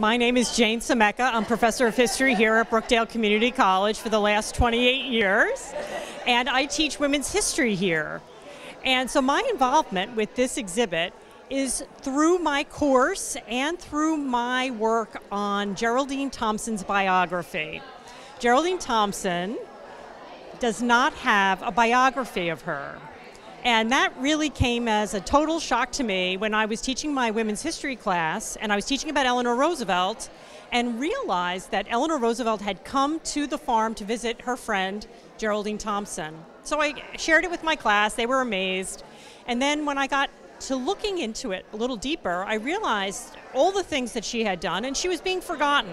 My name is Jane Scimeca. I'm professor of history here at Brookdale Community College for the last 28 years, and I teach women's history here. And so my involvement with this exhibit is through my course and through my work on Geraldine Thompson's biography. Geraldine Thompson does not have a biography of her. And that really came as a total shock to me when I was teaching my women's history class and I was teaching about Eleanor Roosevelt and realized that Eleanor Roosevelt had come to the farm to visit her friend Geraldine Thompson. So I shared it with my class, they were amazed. And then when I got to looking into it a little deeper, I realized all the things that she had done and she was being forgotten.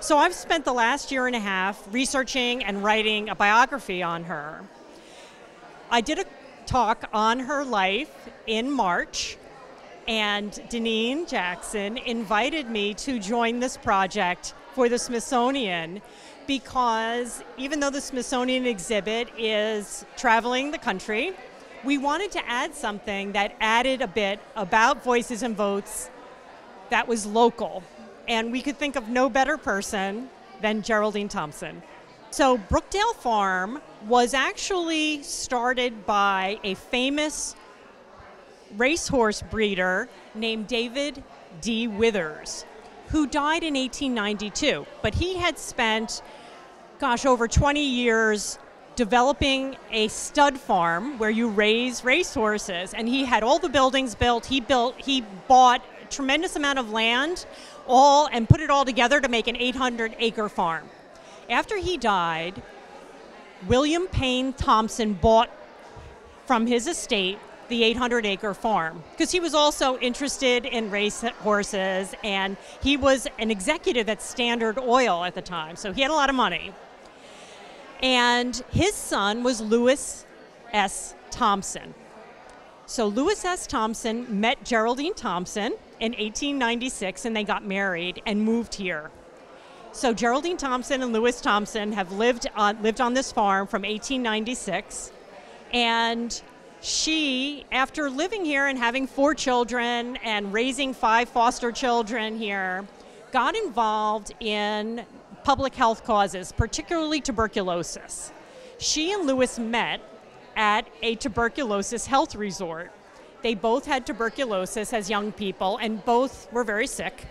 So I've spent the last year and a half researching and writing a biography on her. I did a talk on her life in March, and Deneen Jackson invited me to join this project for the Smithsonian because even though the Smithsonian exhibit is traveling the country, we wanted to add something that added a bit about voices and votes that was local. And we could think of no better person than Geraldine Thompson. So, Brookdale Farm was actually started by a famous racehorse breeder named David D. Withers, who died in 1892. But he had spent, gosh, over 20 years developing a stud farm where you raise racehorses and he had all the buildings built he built he bought a tremendous amount of land all and put it all together to make an 800 acre farm after he died, William Payne Thompson bought from his estate the 800 acre farm because he was also interested in race horses and he was an executive at Standard Oil at the time, so he had a lot of money. And his son was Lewis S. Thompson. So Lewis S. Thompson met Geraldine Thompson in 1896 and they got married and moved here. So Geraldine Thompson and Lewis Thompson have lived on, lived on this farm from 1896, and she, after living here and having four children and raising five foster children here, got involved in public health causes, particularly tuberculosis. She and Lewis met at a tuberculosis health resort. They both had tuberculosis as young people, and both were very sick,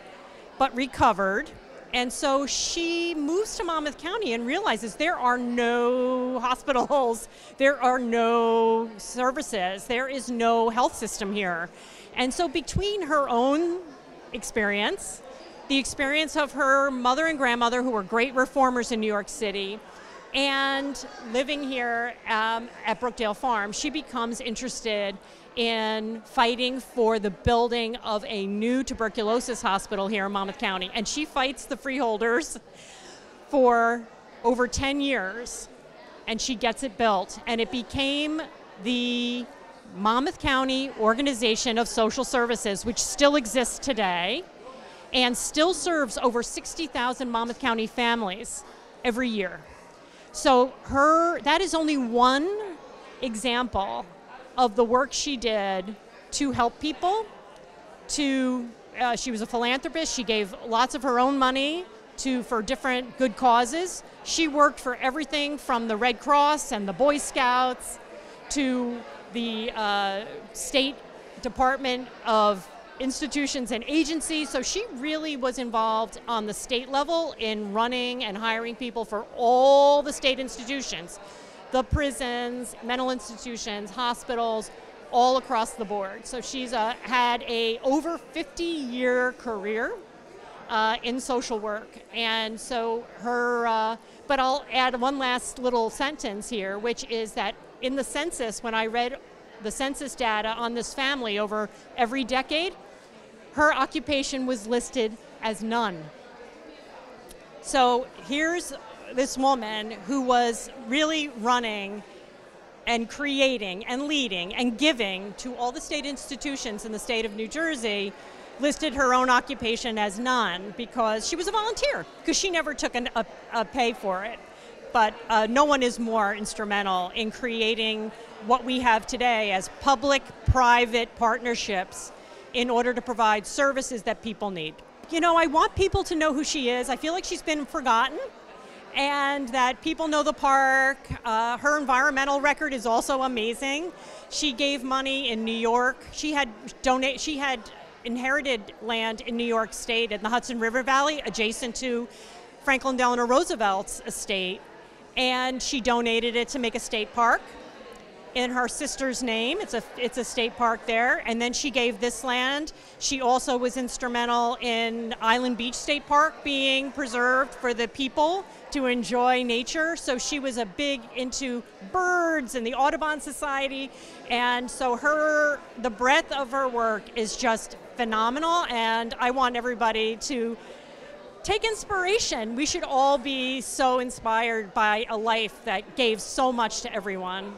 but recovered and so she moves to Monmouth County and realizes there are no hospitals, there are no services, there is no health system here. And so, between her own experience, the experience of her mother and grandmother, who were great reformers in New York City, and living here um, at Brookdale Farm, she becomes interested in fighting for the building of a new tuberculosis hospital here in Monmouth County. And she fights the freeholders for over 10 years, and she gets it built. And it became the Monmouth County Organization of Social Services, which still exists today and still serves over 60,000 Monmouth County families every year. So her that is only one example of the work she did to help people. To uh, she was a philanthropist. She gave lots of her own money to for different good causes. She worked for everything from the Red Cross and the Boy Scouts to the uh, State Department of institutions and agencies. So she really was involved on the state level in running and hiring people for all the state institutions the prisons, mental institutions, hospitals, all across the board. So she's uh, had a over 50 year career uh, in social work, and so her. Uh, but I'll add one last little sentence here, which is that in the census, when I read the census data on this family over every decade, her occupation was listed as none. So here's this woman who was really running and creating and leading and giving to all the state institutions in the state of New Jersey listed her own occupation as none because she was a volunteer because she never took an, a, a, pay for it. But uh, no one is more instrumental in creating what we have today as public private partnerships in order to provide services that people need. you know, I want people to know who she is. I feel like she's been forgotten and that people know the park. Uh, her environmental record is also amazing. She gave money in New York. She had donate. She had inherited land in New York State in the Hudson River Valley, adjacent to Franklin Delano Roosevelt's estate, and she donated it to make a state park in her sister's name. It's a it's a state park there, and then she gave this land. She also was instrumental in Island Beach State Park being preserved for the people to enjoy nature. So she was a big into birds and the Audubon Society, and so her the breadth of her work is just phenomenal. And I want everybody to take inspiration. We should all be so inspired by a life that gave so much to everyone.